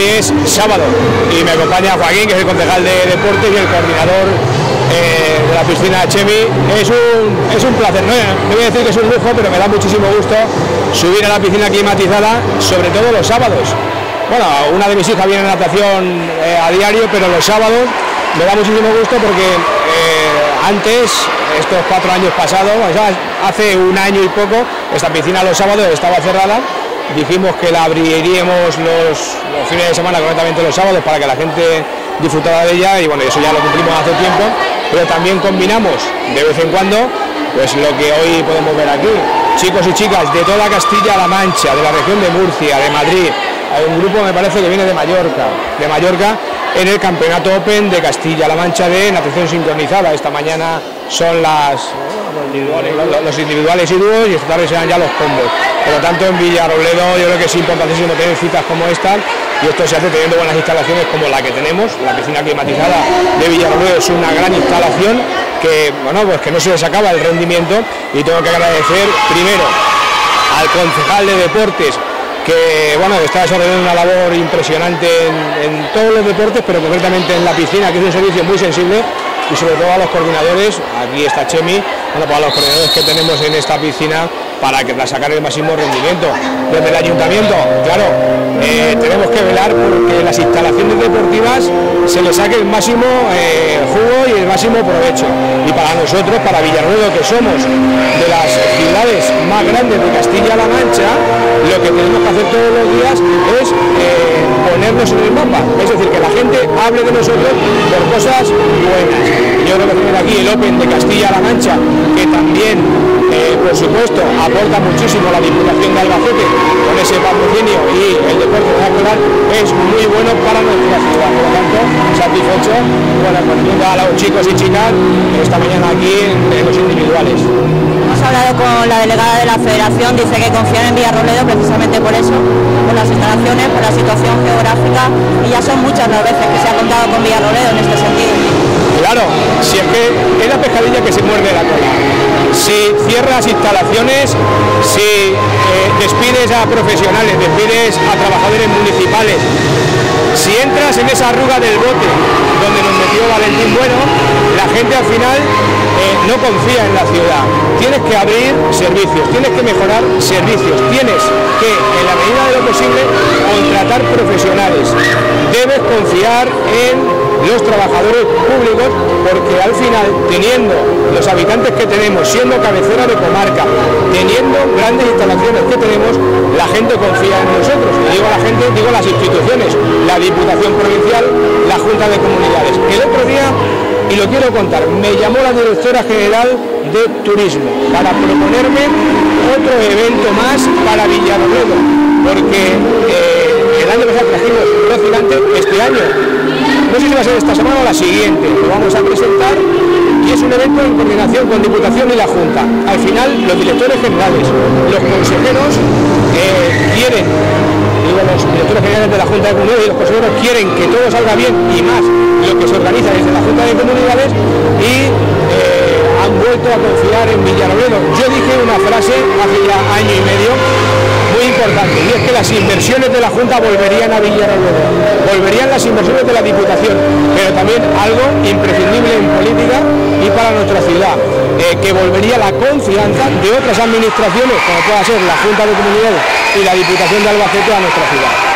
es sábado y me acompaña Joaquín, que es el concejal de deporte y el coordinador eh, de la piscina Chemi. Es un, es un placer, no, no voy a decir que es un lujo, pero me da muchísimo gusto subir a la piscina climatizada, sobre todo los sábados. Bueno, una de mis hijas viene a natación eh, a diario, pero los sábados me da muchísimo gusto porque eh, antes, estos cuatro años pasados, hace un año y poco, esta piscina los sábados estaba cerrada. Dijimos que la abriríamos los, fines de semana, correctamente los sábados, para que la gente disfrutara de ella y bueno, eso ya lo cumplimos hace tiempo, pero también combinamos de vez en cuando pues lo que hoy podemos ver aquí. Chicos y chicas de toda Castilla-La Mancha, de la región de Murcia, de Madrid, hay un grupo me parece que viene de Mallorca, de Mallorca en el Campeonato Open de Castilla-La Mancha de natación sincronizada. Esta mañana son las los individuales y dúos y esta tarde serán ya los combos. Por lo tanto, en Villarrobledo yo creo que es importantísimo tener citas como esta y esto se hace teniendo buenas instalaciones como la que tenemos. La piscina climatizada de Villarrobledo es una gran instalación que, bueno, pues que no se les acaba el rendimiento y tengo que agradecer primero al concejal de deportes que bueno, está desarrollando una labor impresionante en, todos los deportes, pero concretamente en la piscina, que es un servicio muy sensible, y sobre todo a los coordinadores, aquí está Chemi, bueno, para los coordinadores que tenemos en esta piscina para que, para sacar el máximo rendimiento. Desde el ayuntamiento, claro, eh, tenemos que velar porque las instalaciones deportivas se les saque el máximo eh, jugo y el máximo provecho. Y para nosotros, para Villarruedo, que somos de las ciudades más grandes de Castilla-La Mancha, lo que tenemos que hacer todos los días es eh, ponernos en el mapa. Es decir, que la gente hable de nosotros por cosas buenas. Aquí el Open de Castilla-La Mancha, que también, por supuesto, aporta muchísimo la Diputación de Albacete con ese patrocinio y el deporte escolar es muy bueno para nuestra ciudad. Por lo tanto, satisfecho bueno, conociendo a los chicos y chicas esta mañana aquí en, los individuales. Hemos hablado con la delegada de la federación, dice que confían en Villarroledo precisamente por eso, por las instalaciones, por la situación geográfica y ya son muchas las veces que se ha contado con Villarroledo en este sentido. Claro, si es que es la pescadilla que se muerde la cola. Si cierras instalaciones, si eh, despides a profesionales, despides a trabajadores municipales, si entras en esa arruga del bote donde nos metió Valentín Bueno, la gente al final eh, no confía en la ciudad. Tienes que abrir servicios, tienes que mejorar servicios, tienes que, en la medida de lo posible, contratar profesionales. Debes confiar en los trabajadores públicos porque al final, teniendo los habitantes que tenemos, siendo cabecera de comarca, teniendo grandes instalaciones que tenemos, la gente confía en nosotros. Y digo la gente, digo las instituciones, la Diputación Provincial, la Junta de Comunidades. El otro día, y lo quiero contar, me llamó la directora general de Turismo para proponerme otro evento más para Villarrobledo, porque eh, el año pasado trajimos este año no sé si va a ser esta semana o la siguiente, lo vamos a presentar y es un evento en coordinación con Diputación y la Junta. Al final, los directores generales, los consejeros eh, quieren, digo, los directores generales de la Junta de Comunidades y los consejeros quieren que todo salga bien y más lo que se organiza desde la Junta de Comunidades y eh, han vuelto a confiar en Villarrobledo. Yo dije una frase hace ya año y medio importante y es que las inversiones de la Junta volverían a Villarrobledo, volverían las inversiones de la Diputación, pero también algo imprescindible en política y para nuestra ciudad, eh, que volvería la confianza de otras administraciones, como pueda ser la Junta de Comunidades y la Diputación de Albacete a nuestra ciudad.